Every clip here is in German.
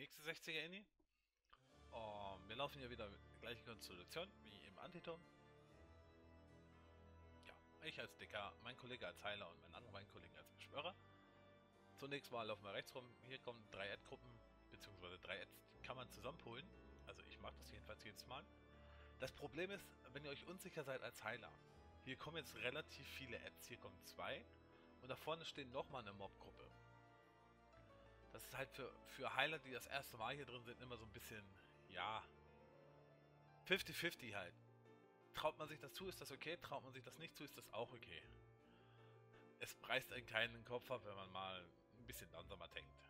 nächste 60er Inni. Um, wir laufen hier wieder mit der gleichen Konstellation wie im Antiturm. Ja, ich als Dicker, mein Kollege als Heiler und mein anderer mein Kollege als Beschwörer. Zunächst mal laufen wir rechts rum. Hier kommen drei Ad-Gruppen, beziehungsweise drei Ads, die kann man zusammenholen. Also ich mache das jedenfalls jedes Mal. Das Problem ist, wenn ihr euch unsicher seid als Heiler. Hier kommen jetzt relativ viele Ads, hier kommen zwei. Und da vorne stehen nochmal eine Mob-Gruppe. Ist halt für, für Heiler, die das erste Mal hier drin sind, immer so ein bisschen, ja, 50-50 halt. Traut man sich das zu, ist das okay. Traut man sich das nicht zu, ist das auch okay. Es preist einen keinen Kopf ab, wenn man mal ein bisschen langsamer tankt.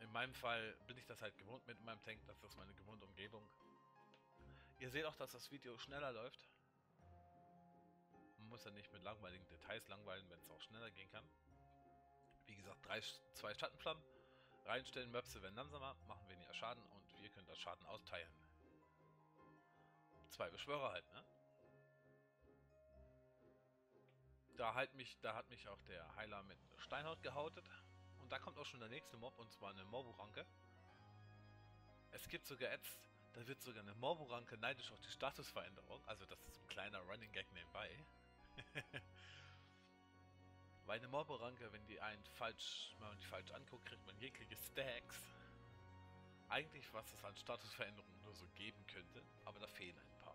In meinem Fall bin ich das halt gewohnt mit meinem Tank, das ist meine gewohnte Umgebung. Ihr seht auch, dass das Video schneller läuft. Man muss ja nicht mit langweiligen Details langweilen, wenn es auch schneller gehen kann. Drei, zwei Schattenflammen. Reinstellen, Möpse werden langsamer, machen weniger Schaden und wir können das Schaden austeilen. Zwei Beschwörer halt, ne? Da, halt mich, da hat mich auch der Heiler mit Steinhaut gehautet. Und da kommt auch schon der nächste Mob, und zwar eine Morburanke. Es gibt sogar Ads, da wird sogar eine Morburanke neidisch auf die Statusveränderung. Also das ist ein kleiner Running Gag nebenbei. Weil eine Morburanke, wenn die einen falsch, wenn man die falsch anguckt, kriegt man jegliche Stacks. Eigentlich, was es an Statusveränderungen nur so geben könnte, aber da fehlen ein paar.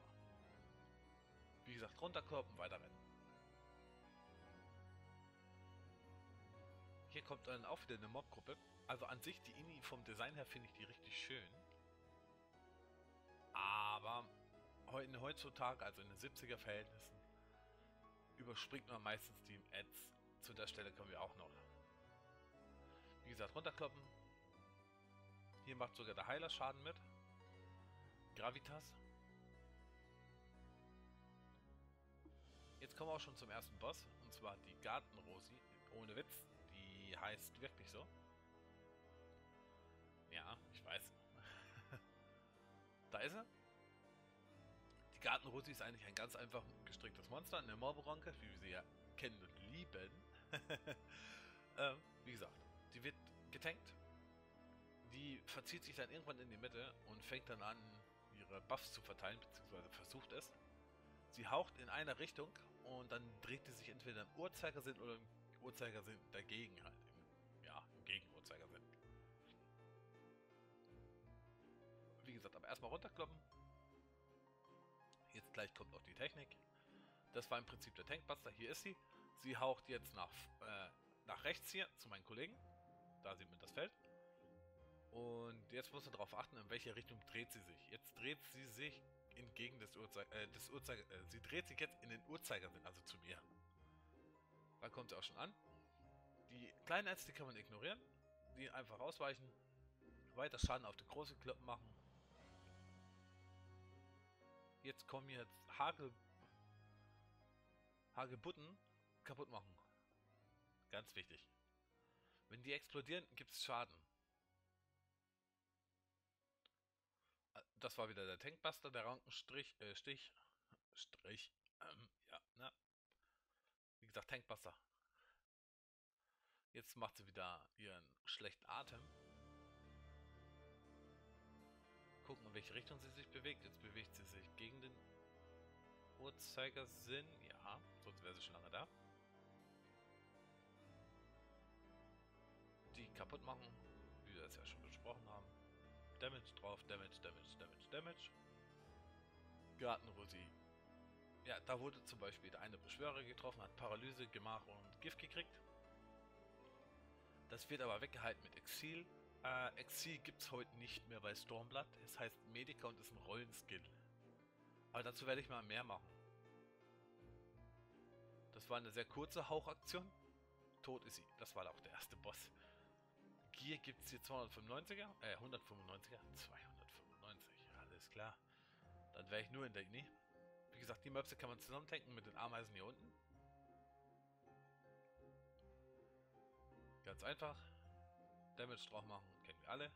Wie gesagt, runterkloppen, weiter rennen. Hier kommt dann auch wieder eine Mobgruppe. Also an sich, die Ini vom Design her finde ich die richtig schön. Aber heutzutage, also in den 70er Verhältnissen, überspringt man meistens die Ads. Zu der Stelle kommen wir auch noch. Wie gesagt, runterkloppen. Hier macht sogar der Heiler Schaden mit. Gravitas. Jetzt kommen wir auch schon zum ersten Boss. Und zwar die Gartenrosi. Ohne Witz. Die heißt wirklich so. Ja, ich weiß. da ist er. Die Gartenrosi ist eigentlich ein ganz einfach gestricktes Monster, eine Morboranke, wie wir sie ja kennen und lieben. ähm, wie gesagt, die wird getankt. Die verzieht sich dann irgendwann in die Mitte und fängt dann an, ihre Buffs zu verteilen, beziehungsweise versucht es. Sie haucht in eine Richtung und dann dreht sie sich entweder im Uhrzeigersinn oder im Uhrzeigersinn dagegen halt. Im, ja, im Gegenuhrzeigersinn. Wie gesagt, aber erstmal runterkloppen. Jetzt gleich kommt auch die Technik. Das war im Prinzip der Tankbuster. Hier ist sie. Sie haucht jetzt nach, äh, nach rechts hier zu meinen Kollegen. Da sieht man das Feld. Und jetzt muss man darauf achten, in welche Richtung dreht sie sich. Jetzt dreht sie sich entgegen des Uhrzeiger... Äh, des Uhrzeiger äh, sie dreht sich jetzt in den Uhrzeigersinn, also zu mir. Da kommt sie auch schon an. Die kleinen Ärzte kann man ignorieren. Die einfach ausweichen. Weiter Schaden auf die große Kloppen machen. Jetzt kommen jetzt Hagel... Hagebutten kaputt machen. Ganz wichtig. Wenn die explodieren, gibt es Schaden. Äh, das war wieder der Tankbuster, der Rankenstrich, äh, Stich, Strich, ähm, ja, ne? Wie gesagt, Tankbuster. Jetzt macht sie wieder ihren schlechten Atem. Gucken, in welche Richtung sie sich bewegt. Jetzt bewegt sie sich gegen den Uhrzeigersinn. Ja, sonst wäre sie schon lange da. Kaputt machen, wie wir das ja schon besprochen haben. Damage drauf, Damage, Damage, Damage, Damage. Gartenrosi. Ja, da wurde zum Beispiel der eine Beschwörer getroffen, hat Paralyse, Gemach und Gift gekriegt. Das wird aber weggehalten mit Exil. Äh, Exil gibt es heute nicht mehr bei Stormblood. Es heißt Medica und ist ein Rollenskill. Aber dazu werde ich mal mehr machen. Das war eine sehr kurze Hauchaktion. Tot ist sie. Das war auch der erste Boss. Gear gibt es hier 295er, äh 195er, 295, alles klar. Dann wäre ich nur in der Ini. Wie gesagt, die Möpse kann man zusammentanken mit den Ameisen hier unten. Ganz einfach. Damage drauf machen, kennen wir alle.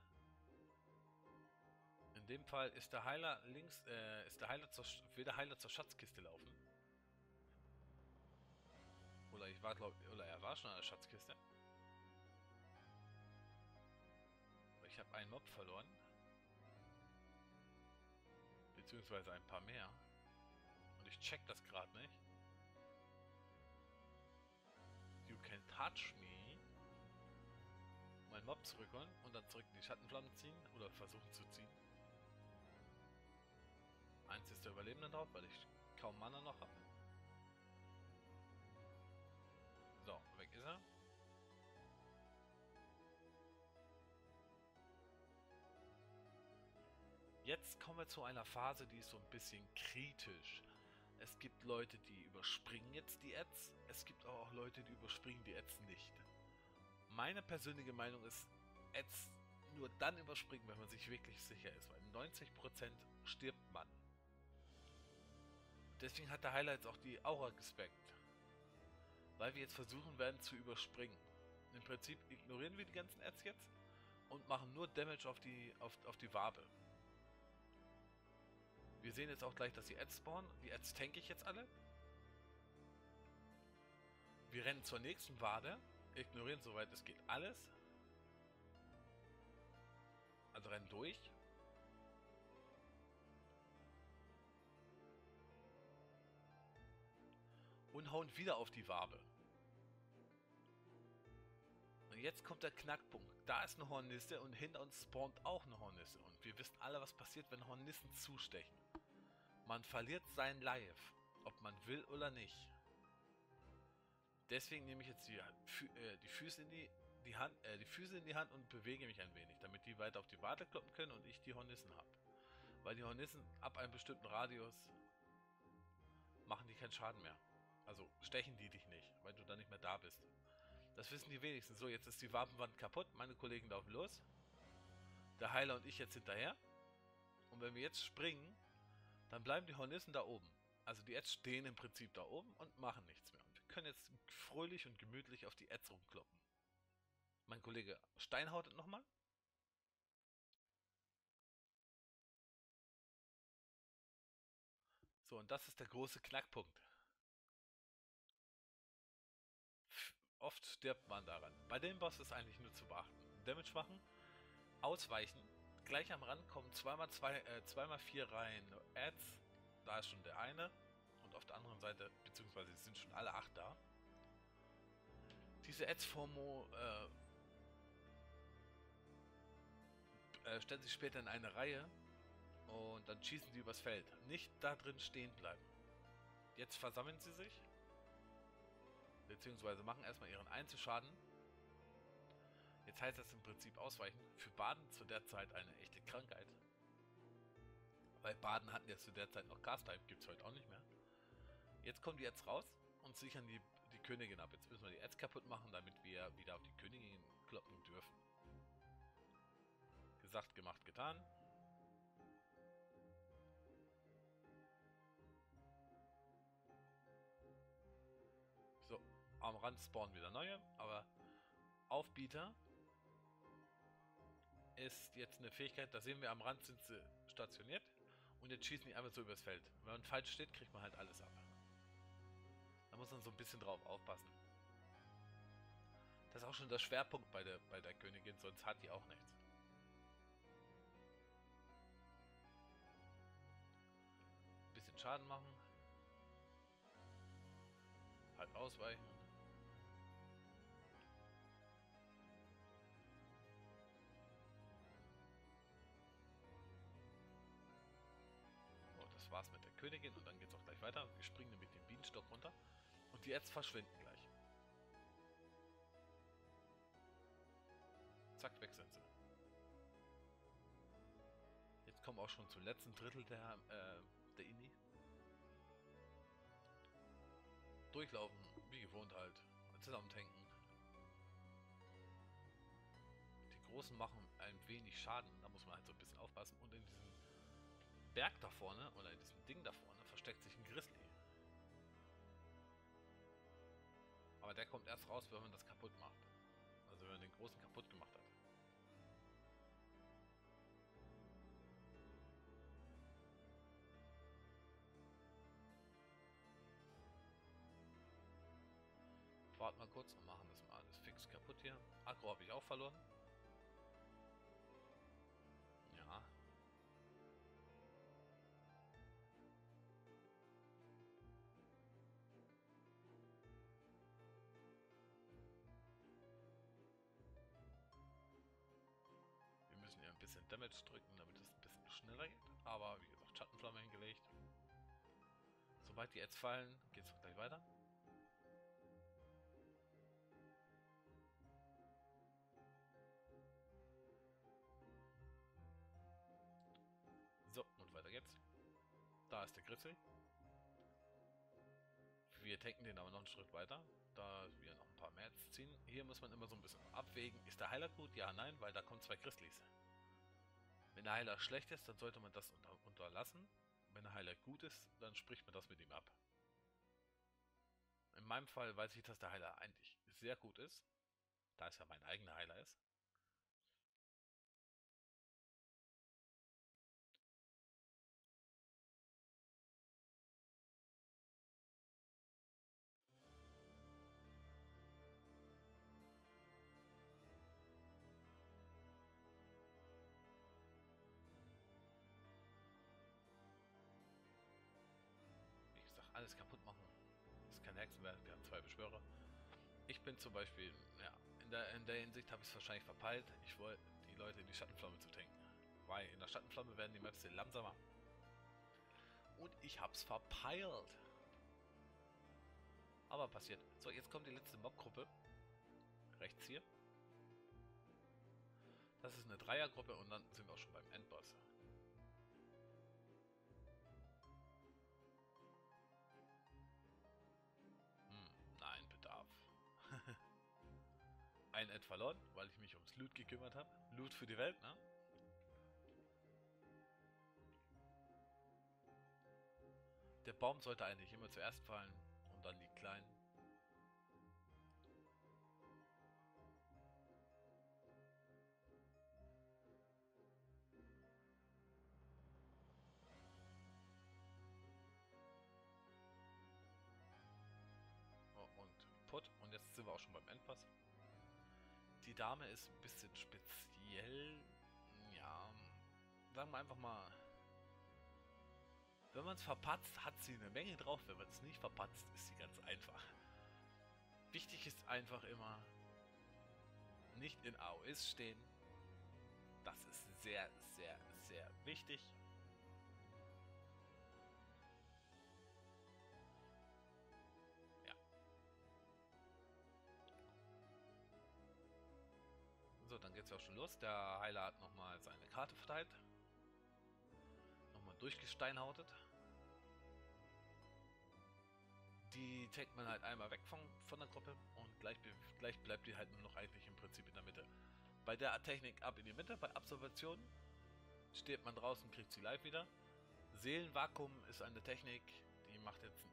In dem Fall ist der Heiler links, äh, ist der Heiler zur, will der Heiler zur Schatzkiste laufen. Oder ich war glaub, oder er war schon an der Schatzkiste. Ich habe einen Mob verloren. Beziehungsweise ein paar mehr. Und ich check das gerade nicht. You can touch me. Mein Mob zurückholen und dann zurück in die Schattenflamme ziehen oder versuchen zu ziehen. Eins ist der Überlebende drauf, weil ich kaum Mana noch habe. Jetzt kommen wir zu einer Phase, die ist so ein bisschen kritisch. Es gibt Leute, die überspringen jetzt die Ads. Es gibt auch Leute, die überspringen die Ads nicht. Meine persönliche Meinung ist, Ads nur dann überspringen, wenn man sich wirklich sicher ist, weil 90% stirbt man. Deswegen hat der Highlights auch die Aura gespeckt. Weil wir jetzt versuchen werden zu überspringen. Im Prinzip ignorieren wir die ganzen Ads jetzt und machen nur Damage auf die, auf, auf die Wabe. Wir sehen jetzt auch gleich, dass die Ads spawnen. Die Ads tanke ich jetzt alle. Wir rennen zur nächsten Wade. Ignorieren soweit es geht alles. Also rennen durch. Und hauen wieder auf die Wabe. Und jetzt kommt der Knackpunkt. Da ist eine Hornisse und hinter uns spawnt auch eine Hornisse. Und wir wissen alle, was passiert, wenn Hornissen zustechen. Man verliert sein Life, ob man will oder nicht. Deswegen nehme ich jetzt die, äh, die, Füße, in die, die, Hand, äh, die Füße in die Hand und bewege mich ein wenig, damit die weiter auf die Warte kloppen können und ich die Hornissen habe. Weil die Hornissen ab einem bestimmten Radius machen die keinen Schaden mehr. Also stechen die dich nicht, weil du dann nicht mehr da bist. Das wissen die wenigsten. So, jetzt ist die Wapenwand kaputt, meine Kollegen laufen los. Der Heiler und ich jetzt hinterher. Und wenn wir jetzt springen, dann bleiben die Hornissen da oben. Also die Ads stehen im Prinzip da oben und machen nichts mehr. Und wir können jetzt fröhlich und gemütlich auf die Ads rumkloppen. Mein Kollege Steinhautet nochmal. So, und das ist der große Knackpunkt. Oft stirbt man daran. Bei dem Boss ist eigentlich nur zu beachten. Damage machen, ausweichen, gleich am Rand kommen zweimal zwei, äh, zweimal vier Reihen Ads. Da ist schon der eine. Und auf der anderen Seite, beziehungsweise sind schon alle acht da. Diese Ads-Formo äh, äh, stellen sich später in eine Reihe und dann schießen sie übers Feld. Nicht da drin stehen bleiben. Jetzt versammeln sie sich, beziehungsweise machen erstmal ihren Einzelschaden Jetzt heißt das im Prinzip ausweichen. Für Baden zu der Zeit eine echte Krankheit. Weil Baden hatten ja zu der Zeit noch Gastype, gibt es heute auch nicht mehr. Jetzt kommen die jetzt raus und sichern die, die Königin ab. Jetzt müssen wir die Ads kaputt machen, damit wir wieder auf die Königin kloppen dürfen. Gesagt, gemacht, getan. So, am Rand spawnen wieder neue, aber Aufbieter ist jetzt eine Fähigkeit, da sehen wir am Rand sind sie stationiert und jetzt schießen die einfach so übers Feld. Wenn man falsch steht, kriegt man halt alles ab. Da muss man so ein bisschen drauf aufpassen. Das ist auch schon der Schwerpunkt bei der, bei der Königin, sonst hat die auch nichts. Ein bisschen Schaden machen. Halt ausweichen. Königin und dann geht's auch gleich weiter. Wir springen mit dem Bienenstock runter und die Ads verschwinden gleich. Zack, weg sind sie. Jetzt kommen wir auch schon zum letzten Drittel der, äh, der Ini. Durchlaufen, wie gewohnt halt. Zusammentanken. Die Großen machen ein wenig Schaden, da muss man halt so ein bisschen aufpassen. Und in diesem Berg da vorne, oder in diesem Ding da vorne, versteckt sich ein Grizzly. Aber der kommt erst raus, wenn man das kaputt macht. Also wenn man den großen kaputt gemacht hat. Warten mal kurz und machen das mal alles fix kaputt hier. Akku habe ich auch verloren. Damage drücken, damit es ein bisschen schneller geht. Aber wie gesagt, Schattenflamme hingelegt. Sobald die jetzt fallen, geht es gleich weiter. So, und weiter geht's. Da ist der Grizzly. Wir tanken den aber noch einen Schritt weiter, da wir noch ein paar mehr ziehen. Hier muss man immer so ein bisschen abwägen. Ist der Heiler gut? Ja, nein, weil da kommen zwei Grizzlies. Wenn der Heiler schlecht ist, dann sollte man das unter unterlassen. Wenn der Heiler gut ist, dann spricht man das mit ihm ab. In meinem Fall weiß ich, dass der Heiler eigentlich sehr gut ist, da es ja mein eigener Heiler ist. Wir zwei Beschwörer. Ich bin zum Beispiel, ja, in der, in der Hinsicht habe ich es wahrscheinlich verpeilt. Ich wollte die Leute in die Schattenflamme zu tanken. Weil in der Schattenflamme werden die Maps langsamer. Und ich hab's verpeilt. Aber passiert. So, jetzt kommt die letzte Mobgruppe. Rechts hier. Das ist eine Dreiergruppe und dann sind wir auch schon beim Endboss. Ein Ad verloren, weil ich mich ums Loot gekümmert habe. Loot für die Welt, ne? Der Baum sollte eigentlich immer zuerst fallen und dann die kleinen. Oh, und Put. Und jetzt sind wir auch schon beim Endpass die Dame ist ein bisschen speziell. Ja, sagen wir einfach mal. Wenn man es verpatzt, hat sie eine Menge drauf. Wenn man es nicht verpatzt, ist sie ganz einfach. Wichtig ist einfach immer, nicht in AOS stehen. Das ist sehr, sehr, sehr wichtig. Dann geht es auch schon los. Der Heiler hat nochmal seine Karte verteilt. Nochmal durchgesteinhautet. Die tankt man halt einmal weg von, von der Gruppe und gleich, gleich bleibt die halt nur noch eigentlich im Prinzip in der Mitte. Bei der Technik ab in die Mitte, bei Absorption steht man draußen, kriegt sie live wieder. Seelenvakuum ist eine Technik, die macht jetzt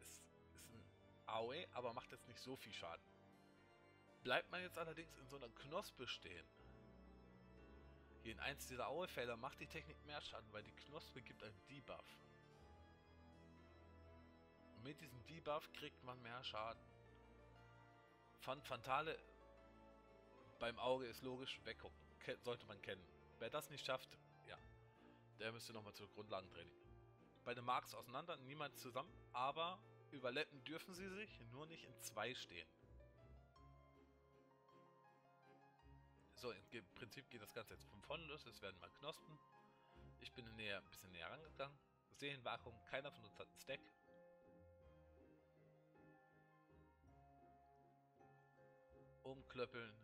ist, ist ein AOE, aber macht jetzt nicht so viel Schaden. Bleibt man jetzt allerdings in so einer Knospe stehen, hier in eins dieser Auefelder macht die Technik mehr Schaden, weil die Knospe gibt einen Debuff. Und mit diesem Debuff kriegt man mehr Schaden. Fan Fantale beim Auge ist logisch, weggucken. Ke sollte man kennen. Wer das nicht schafft, ja, der müsste nochmal zur Grundlagentraining. Bei den Marks auseinander, niemand zusammen, aber überleppen dürfen sie sich, nur nicht in zwei stehen. So, im Prinzip geht das Ganze jetzt von vorne los. Es werden mal Knospen. Ich bin näher, ein bisschen näher rangegangen. Seelenvakuum, keiner von uns hat einen Stack. Umklöppeln.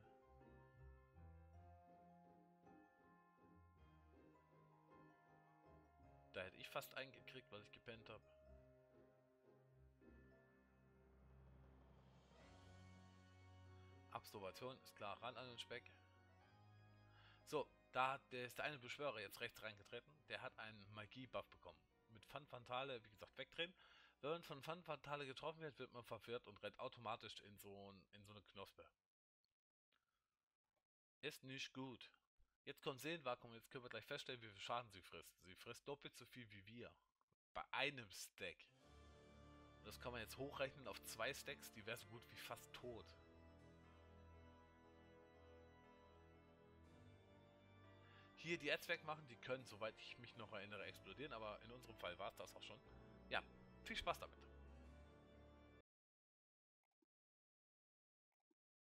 Da hätte ich fast eingekriegt, weil ich gepennt habe. Absorption ist klar ran an den Speck. So, da der ist der eine Beschwörer jetzt rechts reingetreten. Der hat einen Magie-Buff bekommen. Mit Fan Fantale, wie gesagt, wegdrehen. Wenn man von Fan Fantale getroffen wird, wird man verwirrt und rennt automatisch in so, ein, in so eine Knospe. Ist nicht gut. Jetzt kommt Seelenvakuum, jetzt können wir gleich feststellen, wie viel Schaden sie frisst. Sie frisst doppelt so viel wie wir. Bei einem Stack. Und das kann man jetzt hochrechnen auf zwei Stacks, die wäre so gut wie fast tot. Hier die Ads wegmachen. Die können, soweit ich mich noch erinnere, explodieren. Aber in unserem Fall war es das auch schon. Ja, viel Spaß damit.